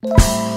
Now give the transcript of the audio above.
you